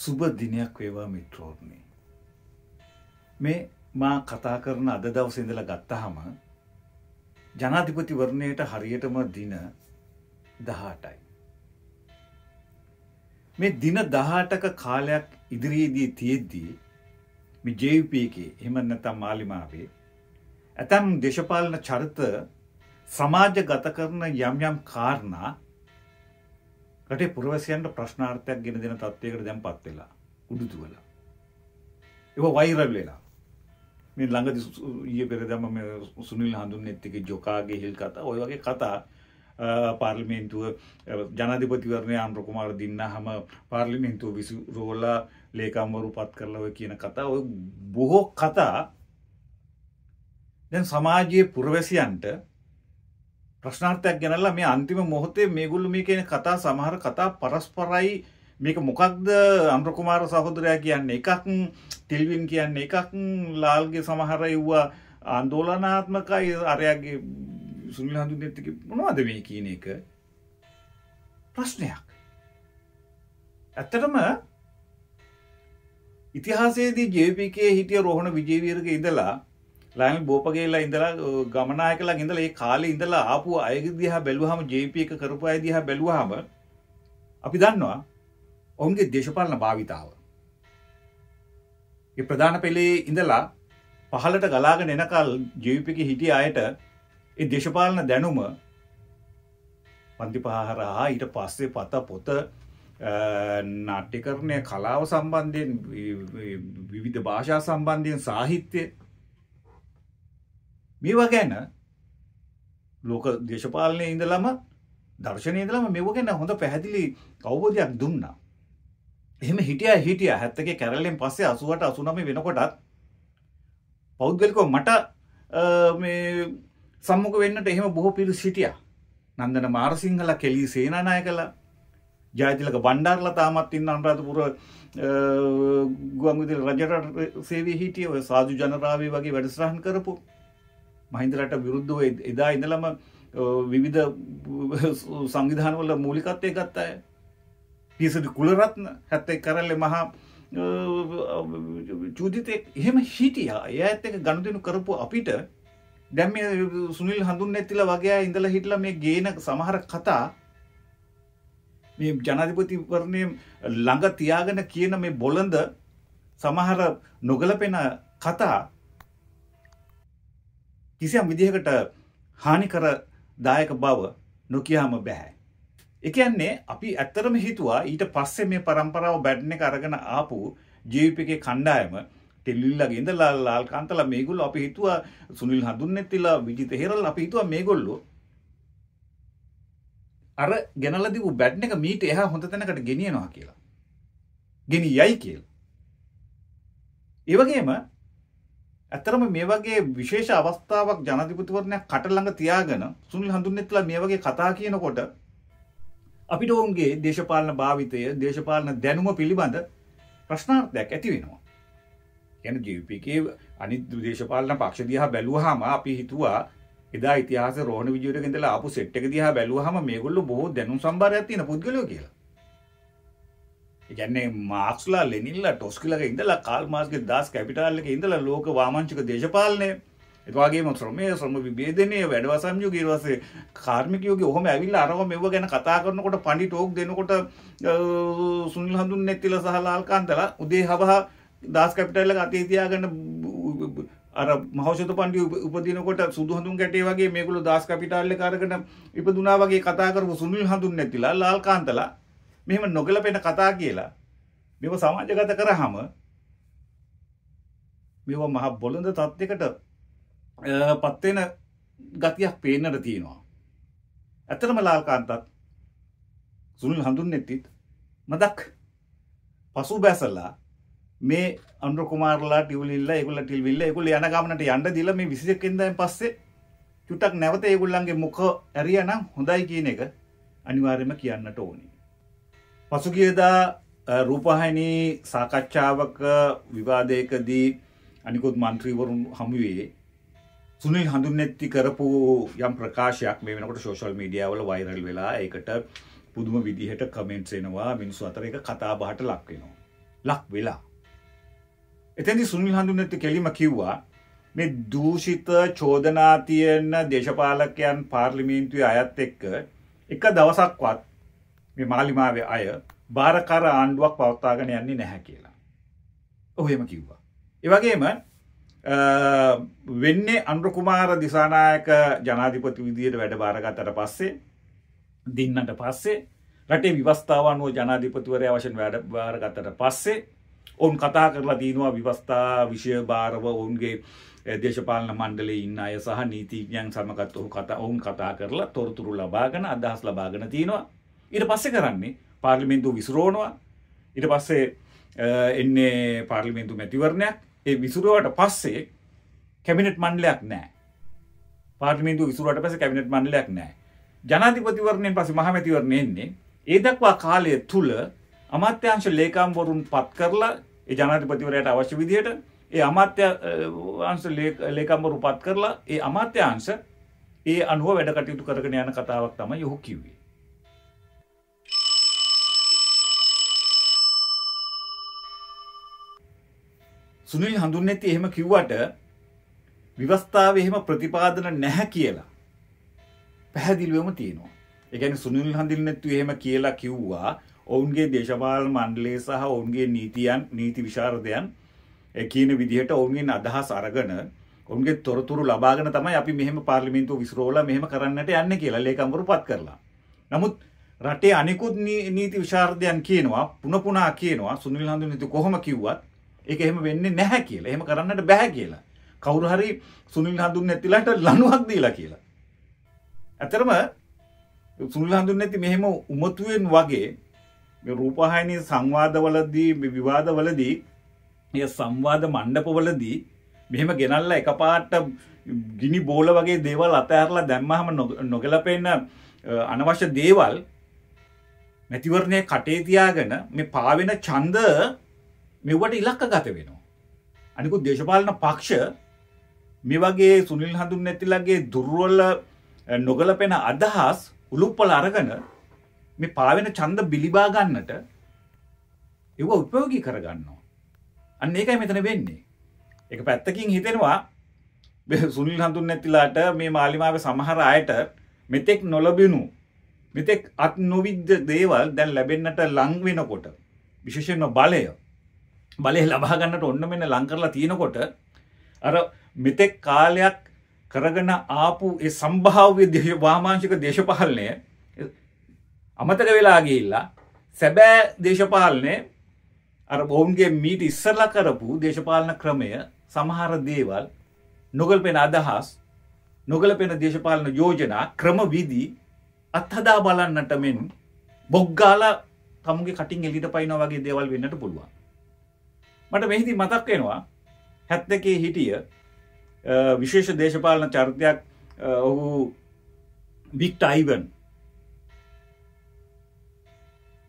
සුබ දිනයක් වේවා මිත්‍රෝත්නේ. මේ මා කතා කරන අද දවස ඉඳලා ගත්තහම ජනාධිපතිවරණයට හරියටම දින දහටයි. මේ දින දහටක කාලයක් ඉදිරියේදී තියෙද්දී මේ ජවිපක එහෙම නැතම් මාලිමාවේ ඇතැම් දේශපාලන චරිත සමාජ ගත කරන යම් යම් කාරණා රටේ පුරවැසියන්ට ප්‍රශ්නාර්ථයක් ගෙන දෙන තත්වයකට දැන් පත් වෙලා උඩුතුවල. ඒව වෛරල් වෙලා. මේ ළඟදි ඊයේ පෙරදම මේ සුනිල් හඳුන්නෙත් එක ජොකාගේ හිල් කතා ඔය වගේ කතා පාර්ලිමේන්තුව ජනාධිපතිවරණය ආණ්ඩ්‍ර කුමාර දින්නාහම පාර්ලිමේන්තුව විසිරෝලා ලේකම්වරු පත් කරලා ඔය කියන කතා ඔය බොහෝ කතා දැන් සමාජයේ පුරවැසියන්ට ප්‍රශ්නාර්ථයක් ගැනලා මේ අන්තිම මොහොතේ මේගොල්ලු මේ කියන කතා සමහර කතා පරස්පරයි. මේක මොකක්ද අම්රකුමාර සහෝදරයා කියන්නේ? එකක් ටිල්වින් කියන්නේ එකක් ලාල්ගේ සමහර එව්වා ආන්දෝලනාත්මකයි. අරයාගේ සුනිල් හඳුන්නෙත්තික මොනවද මේ කියන එක? ප්‍රශ්නයක්. ඇත්තටම ඉතිහාසයේදී ජේපිකේ හිටිය රෝහණ විජේවීරක ඉඳලා ලයින් බෝපගේලා ඉඳලා ගමනායකලා ඉඳලා ඒ කාලේ ඉඳලා ආපු අයගේ දිහා බැලුවාම JP එක කරපු අය දිහා බැලුවාම අපි දන්නවා ඔවුන්ගේ දේශපාලන භාවිතාව. ඒ ප්‍රධාන පෙළේ ඉඳලා පහලට ගලාගෙන එනකල් JP එකේ හිටිය අයට ඒ දේශපාලන දැනුම පන්ති පහහරහා ඊට පස්සේ පත පොත නාට්‍යකරණය කලාව සම්බන්ධයෙන් විවිධ භාෂා සම්බන්ධයෙන් සාහිත්‍යය මේවා ගැන ලෝක දේශපාලනය ඉඳලම දර්ශනය ඉදලම මෙව ගැන හොඳ පැහැදිලි අවබෝධයක් දුන්නා. එහෙම හිටිය හිටිය හැත්තක කැරලෙන් පස්සේ අසුවට අසුනම වෙනකොටත් පෞද්ගලිකෝ මට සම්මුක වෙන්නට එහෙම බොහෝ පිරි සිටිය. නන්දන මාරසිංහල කෙලී සේනානාය කලා ජයතිලක බණ්ඩාර්ල තාමත් ඉන්න අන්රාධපුර ගුවන්විදිල් රජරට සේවී හිටිය ඔය සාජු ජනරාවේ වගේ වැඩස්රහන් කරපු මහින්දරට විරුද්ධව එදා ඉඳලම විවිධ සංවිධානවල මූලිකත්වය ගත්තාය පිසදි කුලරත්න හැත්තයි කරල්ල මහා චූදිතෙක් එහෙම හිටියා. එය ඇත්ත එක ගණුදනු කරපු අපිට දැම් සුනිල් හඳුන් ඇතිල වගේ ඉඳල හිටල මේ ගේන සමහර කතා මේ ජනාධිපතිවරණය ළඟ තියාගෙන කියන මේ බොලඳ සමහර නොගලපෙන කතා කිසියම් විදිහකට හානිකර දායක බව නොකියාම බැහැ. එකන්නේ අපි ඇත්තරම හිතුවා ඊට පස්සේ මේ පරම්පරාව බැඩ්න එක අරගෙන ආපු ජීවිපගේ කණ්ඩායම ටෙල්ලිල්ලගේ ඉඳලා ලාල් කාන්තලා මේගොල්ලෝ අපි හිතුවා සුනිල් හඳුන්නෙත්තිලා විජිත හේරල් අපි හිතුවා මේගොල්ලෝ අර ගෙනල්ලා දීපු බැට් එක මීට එහා හොඳ තැනකට ගෙනියනවා කියලා. ගෙනියයි කියලා. ඒ වගේම ඇත්තරම මේ වගේ විශේෂ අවස්ථාවක් ජනාධිපතිවරණයක් කට ළඟ තියාගෙන සුනිල් හඳුන්නෙත්ලා මේ වගේ කතා කියනකොට අපිට ඔවුන්ගේ දේශපාලන භාවිතය දේශපාලන දැනුම පිළිබඳ ප්‍රශ්නාර්ථයක් ඇති වෙනවා. ගැන ජීවිපිකේ අනිත් දේශපාලන පක්ෂ දිහා බැලුවහම අපි හිතුවා එදා ඉතිහාස රෝහණ විජයට ගෙදලා ආපු සෙට් එක දිහා බැලුවහම මේගොල්ලෝ බොහෝ දැනුම් සම්භාරයක් තියෙන පුද්ගලයෝ කියලා. ගැන්නේ මාක්ස්ලා ලෙනිල්ලා ටොස්කිලක ඉඳලා කාල් මාස්ගේ දස් කැපිටාල්ලක ඉඳලා ලෝක වාමංචික දේශපාලනය. එවාගේම ශ්‍රමය ශ්‍රම විබේදනය වැඩවසම්යු ගේරවසේ කාර්මිකයෝගේ ඔහොම ඇවිල්ල අරව මෙව ගැන කතා කරනකොට පණි ටෝක් දෙනකොට සුනිල් හඳුන් නැතිල සහලාල්කාන්තලා උදේ හබහ දස් කැපිටල්ල අතේතියාගන්න අර මහෞෂත පණ්ඩි උපදිනකොට සුදු හඳුන් ගැටේ වගේ මේකුළු දස් කපිටාල්ල කාරකට ඉපදුනා වගේ කතා කරපු සුනිල් හඳුන් නැතිලා ලාල්කාන්තලා මෙහෙම නොගලපෙන කතා කියලා මෙව සමාජගත කරාම මෙව මහ බොළඳ තත්ත්වයකට පත් වෙන ගතියක් පේන්නට තියෙනවා. ඇත්තටම ලාල්කාන්තත් සුනිල් හඳුන්නෙත්තිත් මදක් පසු බැසලා මේ අන්ඩ්‍ර කුමාරලා ටිවලිල්ල ඒගොල්ල ටිල්විල්ල ඒගොල්ල යන ගමනට යන්න දීලා මේ 21 වෙනිදාන් පස්සේ චුට්ටක් නැවත ඒගොල්ලන්ගේ මුඛ ඇරියනම් හොඳයි කියන එක අනිවාර්යයෙන්ම කියන්නට ඕනේ. පසුගියදා රූපහහිනී සාකච්ඡාවක විවාදයකදී අනිකුත් මන්ත්‍රීවරුන් හමුවේ සුනිල් හඳුන්නෙත්ති කරපු යම් ප්‍රකාශයක් මේ වෙනකොට ශෝෂල් මීඩියාවල වෛරල් වෙලා ඒකට පුදුම විදිහට කමෙන්ට්ස් එනවා මිනිස්සු අතර එක කතා බහට ලක් වෙනවා. ලක් වෙලා. එතැදි සුනිල් හඳුනැති කෙලිම කිව්වා මේ දූෂිත චෝදනා තියෙන්න දේශපාලකයන් පාර්ලිමේන්තුවේ අයත් එක්ක එක දවසක්වත් මේ මාලිමාවේ අය භාරකර ආණ්ඩුවක් පවත්තාගෙන යන්නේ නැහැ කියලා. ඔහෙම කිව්වා. ඒවගේම වෙන්නේ අන්ද්‍රකුමාර දිසානායක ජනාධිපති විදියට වැඩ භාරගත්තට පස්සේ දින්නට පස්සේ රටේ විවස්ථාවනුව ජනාධිපතිවරය වශයෙන් වැඩ භාරගත්තට පස්සේ ඔවුන් කතා කරලා දීනවා විවස්ථා විෂය භාරව ඔවුන්ගේ දේශපාලන මණ්ඩලේ ඉන්න අය සහ නීතිඥයන් සමගත් ඔහු කතා ඔවුන් කතා කරලා තොරතුරු ලබාගෙන අදහස් ලබාගෙන තියෙනවා ඊට පස්සේ කරන්නේ පාර්ලිමෙන්තු විසුරෝනවා ඊට පස්සේ එන්නේ පාර්ලිමෙන්තු මැතිවරණයක්. ඒ විසුරුවට පස්සේ කැමිනට් මණ්ඩලයක් නෑ පාර්ලිමෙන්තු විසුරුවට පස්සේ කැමිනට් මණ්ඩලයක් නෑ ජනාධිපතිවරණයෙන් පස්සේ මහමැතිවරණය එන්නේ ඒ දක්වා කාලය තුල අමාත්‍යාංශ ලේකම්වරුන් පත් කරලා ඒ ජනාධිපතිවරයට අවශ්‍ය විදිහට ඒ අමාත්‍ය අංශ ලේකම්වරු පත් කරලා ඒ අමාත්‍යාංශ ඒ අනුව වැඩ කටයුතු කරගෙන යන කතාවක් තමයි යොහු කිව්වේ. සුනිල් හඳුන්නෙති එහෙම කිව්වට විවස්ථාව එහෙම ප්‍රතිපාදන නැහැ කියලා පැහැදිලිවම තියෙනවා. ඒ කියන්නේ සුනිල් හඳුන්නෙත්තු එහෙම කියලා කිව්වා ඔවුන්ගේ දේශපාලන මණ්ඩලය සහ ඔවුන්ගේ නීතියන් නීති විශාරදයන් කියන විදිහට ඔවුන්ගෙන් අදහස් අරගෙන ඔවුන්ගේ තොරතුරු ලබාගෙන තමයි අපි මෙහෙම පාර්ලිමේන්තුව විසිරෝලා මෙහෙම කරන්නට යන්නේ කියලා ලේකම්වරු පත් කරලා. නමුත් රටේ අනිකුත් නීති විශාරදයන් කියනවා පුන පුනා කියනවා සුනිල් හඳුන්නෙත්තු කොහොම කිව්වත් ඒක එහෙම වෙන්නේ නැහැ කියලා. එහෙම කරන්නට බෑ කියලා. කවුරු හරි සුනිල් හඳුන්නෙත්තිලාට ලණුවක් දීලා කියලා. ඇතරම සුනිල් හඳුන්නෙත්ති මෙහෙම උමතුවෙන් වගේ රූපහායනී සංවාදවලදී විවාදවලදී එය සංවාද මණ්ඩපවලදී මෙහෙම ගෙනල්ලා එකපාරට ගිනි බෝල වගේ දේවල් අතහැරලා දැම්මහම නොගැලපෙන්න අනවශ්‍ය දේවල් මැතිවරණය කටේ තියාගෙන මේ පාවෙන ඡන්ද මෙවට ඉලක්ක ගත වෙනවා. අනිකුත් දේශපාලන පක්ෂ මේ වගේ සුනිල් හඳුන් නැතිලගේ දුර්වල නොගලපෙන අදහස් උළුප්පල අරගෙන මේ පාවෙන ඡන්ද බිලිබා ගන්නට ඒව උපයෝගී කරගන්නවා. අන්න ඒකයි මෙතන වෙන්නේ. ඒක පැත්තකින් හිතෙනවා සුනිල් හඳුන් නැතිලාට මේ මාලිමාවේ සමහර අයට මෙතෙක් නොලබිනු මෙතෙක් අත් නොවිද්ද දේවල් දැන් ලැබෙන්නට ලං වෙනකොට විශේෂයෙන්ම බලය බලය ලබා ගන්නට ඔන්න මෙන්න ලං කරලා තියෙනකොට අර මෙතෙක් කාලයක් කරගෙන ආපු ඒ සම්භාව්‍ය දේශ වාමාංශික දේශපාලනය අමතක වෙලා ගිහිල්ලා සැබෑ දේශපාලනය අර ඔවුන්ගේ මීට ඉස්සරලා කරපු දේශපාලන ක්‍රමය සමහර දේවල් නොගල්පෙන අදහස් නොගලපෙන දේශපාලන යෝජනා ක්‍රම විදි අත්හදා බලන්නට මෙන් බොග්ගාල තමුගේ කටින් එලිට පයින වගේ දේවල් වෙන්නට පුළුවන්. මට මෙහිදී මතක් වෙනවා හැත් එකේ හිටිය විශේෂ දේශපාලන චරිතයක් ඔහු වික්ට අයිවන්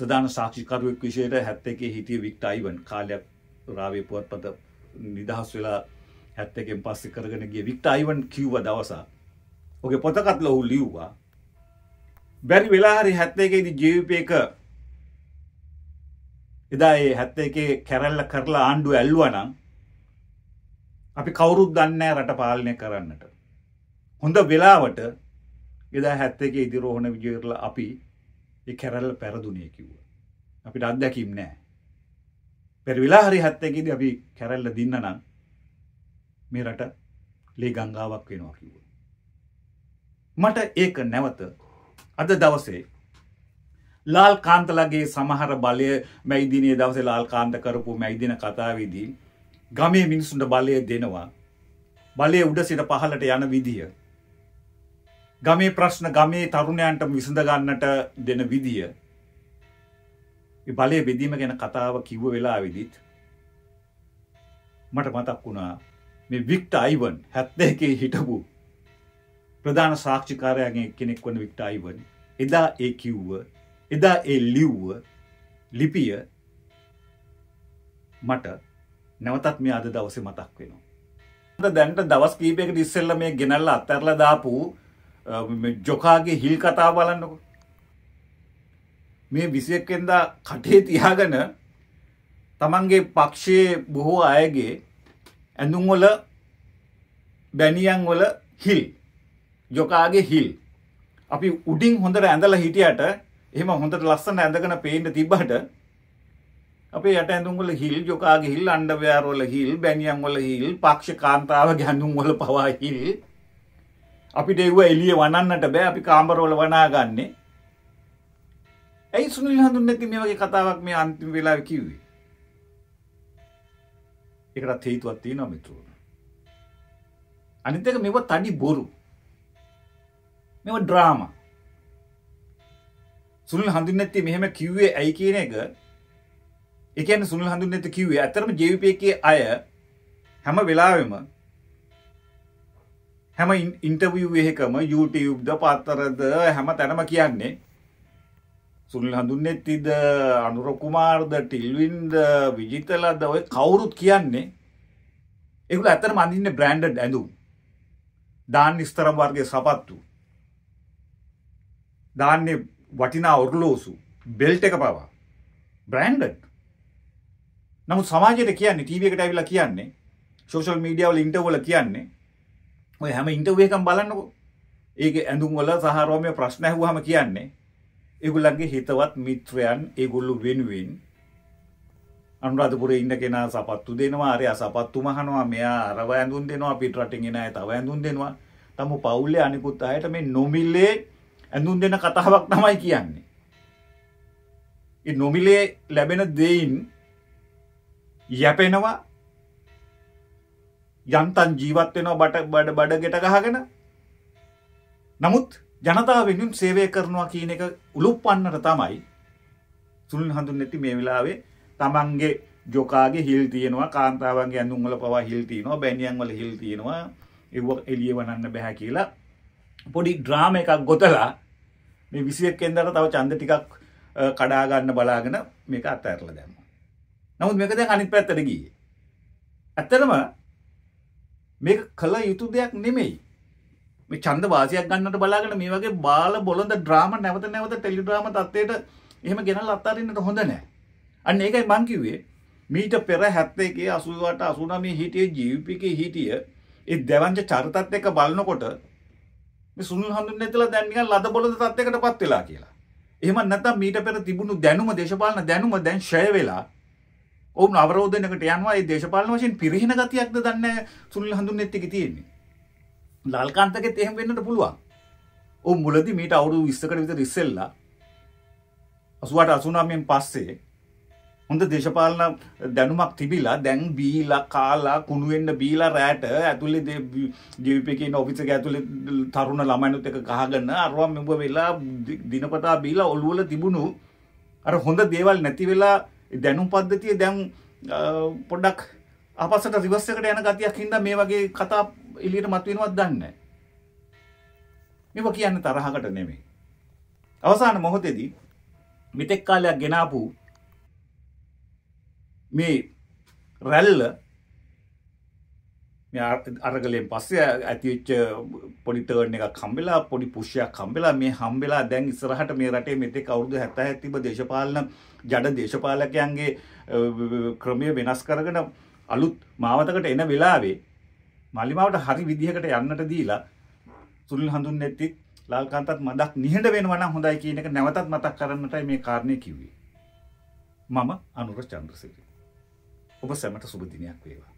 ප්‍රධාන සාක්ෂිකරුවෙක් විශයට හැත්ත එකේ හිටිය වික්ට අයිවන් කාලයක් රාවේ පුවත්පත නිදහස් වෙලා හැත්ත එකෙන් පස්සෙ කරගෙන ගිය වික්ට අයිවන් කිව්ව දවසා ඔගේ පොතකත් ලොහු ලිව්වා බැරි වෙලාහරි හැත්ත එකේදී ජීවිපයක එදා ඒ හැත්ත එකේ කැරල්ල කරලා ආණ්ඩුව ඇල්ලුවනම් අපි කවුරුත් දන්නේ රට පාලනය කරන්නට. හොඳ වෙලාවට එදා හැත්ත එක ඉදිරෝහණ විජයරලා අපි ඒ කැරල්ල පැරදුනේ කිව්ව. අපිට අත්දැකීම් නෑ. පෙර වෙලා හරි හැත්තකිද අපි කැරල්ල දින්න නම් මේ රට ලේ ගංගාවක් වෙනවා කිව්ව. මට ඒක නැවත අද දවසේ ලාල් කාන්තලගේ සමහර බලය මැයිදිනේ දවස ලාල් කාන්ත කරපු මැයිදින කතාවිදී ගමේ මිනිසුන්ට බලය දෙනවා. බලය උඩ සිට පහලට යන විදිහ ගමේ ප්‍රශ්න ගමේ තරුණයන්ට විසඳ ගන්නට දෙන විදිය. බලය බෙදීම ගැන කතාව කිව්ව වෙලා විදිත් මට මතක් වුණා මේ වික්ට අයිවන් හැත්ත එකේ හිටපු ප්‍රධාන සාක්ෂිකාරයගේ කෙනෙක් වන වික්ට අයිවන් එදා ඒ කිව්ව එදා ඒ ලිව්ව ලිපිය මට නැවතත් මේ අද දවස මතක් වෙනවා. දැන්ට දවස් කීපයකට ඉස්සෙල්ල මේ ගෙනල්ල අත්තරල දාපු ජොකාගේ හිල් කතා බලන්නකො. මේ විසියක්කෙන්දා කටේ තියාගන තමන්ගේ පක්ෂයේ බොහෝ අයගේ ඇඳුම්වල බැනියන් වල හිල් ජොකාගේ හිල් අපි උඩින් හොඳට ඇඳල හිටියට එහෙම හොඳට ලස්සන ඇඳගෙන පේන්න තිබ්බට අපේ යට ඇඳුම්වල හිල් ජොකාගේ හිල් අන්ඩවයාරවල හිල් බැනියම් වල හිල් පක්ෂ කාන්තාව ගැඳුම් වල පවා හිල්. අපිට එව්ව එළිය වනන්නට බෑ. අපි කාමරවල වනා ගන්නේ ඇයි සුනිල් හඳුන් නැති මේ වගේ කතාවක් මේ අන්තිම වෙලාවේ කිව්වේ? ඒකටත් හේතුවක් තියෙනවා මිත්‍රෝ. අනිත් එක මේව තනි බොරු. මෙව ඩ්‍රාම සුනිල් හඳුන් නැති මෙහෙම කිව්වේ ඇයි කියන එක. ඒ කියන්නේ සුනිල් හඳුන් නැති කිව්වේ ඇත්තටම JVP එකේ අය හැම වෙලාවෙම හැම ඉන්ටර්විව් එකකම YouTube ද පත්තරද හැම තැනම කියන්නේ සුනිල් හඳුන්නේත්තිද අනුර කුමාර්ද ටිල්වින්ද විජිතලද ඔය කවුරුත් කියන්නේ ඒගොල්ලෝ ඇත්තටම අඳින්නේ බ්‍රෑන්ඩඩ් ඇඳුම්. දාන්න ස්තරම් වර්ගයේ සපත්තු. දාන්නේ වටිනා ඔර්ලෝසු බෙල්ට් එක පවා. බ්‍රෑන්ඩඩ් නමුත් සමාජයට කියන්නේ ටීවී එකට ඇවිල්ලා කියන්නේ සෝෂල් මීඩියා වල ඉන්ටර්වයුව වල කියන්නේ ඔය හැම ඉන්ටර්වියු එකක්ම බලන්නකෝ. ඒකේ ඇඳුම් වල සහ රෝමිය ප්‍රශ්න ඇහුවාම කියන්නේ ඒගොල්ලන්ගේ හිතවත් මිත්‍රයන් ඒගොල්ලෝ වෙනුවෙන් අනුරාධපුරේ ඉන්න කෙනා සපත්තු දෙනවා අරයා සපත්තු මහනවා මෙයා අරව ඇඳුම් දෙනවා පිට රටින් එන අය තව ඇඳුම් දෙනවා. තම පවුලේ අනිකුත් අයට මේ නොමිලේ ඇඳුම් දෙන කතාවක් තමයි කියන්නේ ඒ නොමිලේ ලැබෙන දෙයින් යැපෙනවා යන්තන් ජීවත් වෙනවා බට බඩ බඩ ගෙට ගහගෙන නමුත් ජනතාව වෙනුම් සේවය කරනවා කියන එක උළුප්පන්නට තමයි සුනිල් හඳුන් නැති මේ වෙලාවේ තමන්ගේ ජොකාගේ හිල් තියෙනවා කාන්තාවන්ගේ ඇඳුම් වල පවා හිල් තියෙනවා බැනියන් වල හිල් තියෙනවා ඒව එළිය වනන්න බෑ කියලා පොඩි ඩ්‍රාම එකක් ගොතලා මේ 21 වෙනිදාට තව ඡන්ද ටිකක් කඩා ගන්න බලාගෙන මේක අත්හැරලා දැම්මා. නමුත් මේක දැන් අනිත් පැත්තට ගියේ. ඇත්තටම මේක කළ යුතු දෙයක් නෙමෙයි. මේ ඡන්ද වාසියක් ගන්නට බලාගෙන මේ වගේ බාල බොළඳ ඩ්‍රාම නැවත නැවත ටෙලිඩ්‍රාම තත්ත්වයට එහෙම ගෙනල්ලා අත්හරින්නට හොඳ නැහැ. අන්න ඒකයි මං කිව්වේ මීට පෙර 71 88 89 හිටියේ ජීවිපික හිටිය ඒ දෙවංජ චරිතත් එක්ක බලනකොට මේ සුනිල් හඳුන්නේතලා දැන් නිකන් ලද බොළඳ තත්යකටපත් වෙලා කියලා. එහෙම නැත්නම් මීට පෙර තිබුණු දැනුම දේශපාලන දැනුම දැන් ෂය වෙලා ඔවුන් අවරෝධනකට යනවා ඒ දේශපාලන වශයෙන් පිරිහෙන ගතියක්ද දන්නේ සුනිල් හඳුන්නේත් එකේ තියෙන්නේ. ලල්කාන්තකෙත් එහෙම වෙන්නට පුළුවන්. ඔව් මුලදී මීට අවුරුදු 20කට විතර ඉස්සෙල්ලා 88 89න් පස්සේ හොඳ දේශපාලන දැනුමක් තිබිලා දැන් බීලා කාලා කුණු වෙන්න බීලා රැට ඇතුලේ ජීවිපේ කියන ඔෆිස් එක ඇතුලේ තරුණ ළමයිනුත් එක ගහගෙන අරවා මෙව වෙලා දිනපතා බීලා ඔළුවල තිබුණු අර හොඳ දේවල් නැති වෙලා දැනුම් පද්ධතිය දැන් පොඩ්ඩක් අපසට රිවර්ස් එකට යන ගතියක් හින්දා මේ වගේ කතා එළියට මතුවෙනවත් දන්නේ නැහැ. මේව කියන්නේ තරහකට නෙමෙයි. අවසාන මොහොතේදී මෙතෙක් කාලයක් ගෙනාපු මේ රැල්ල අරගලෙන් පස්සේ ඇතිවෙච්ච පොඩි ටර්න් එකක් හම්බෙලා පොඩි පුෂ්‍යයක් හම්බෙලා මේ හම්බෙලා දැන් ඉස්සරහට මේ රටේ මෙතෙක් අවුරුදු 70 තිබ්බ දේශපාලන ජඩ දේශපාලකයන්ගේ ක්‍රමය වෙනස් කරගෙන අලුත් මාවතකට එන වෙලාවේ මල්ලිමාවට හරි විදිහකට යන්නට දීලා සුනිල් හඳුන්නැත්තිත් ලාල්කාන්තත් මදක් නිහඬ වෙනවා නම් හොඳයි කියන එක නැවතත් මතක් කරන්නටයි මේ කාරණේ කිව්වේ. මම අනුර චන්ද්‍රසිරි. ඔබ සැමට සුබ දිනයක් වේවා.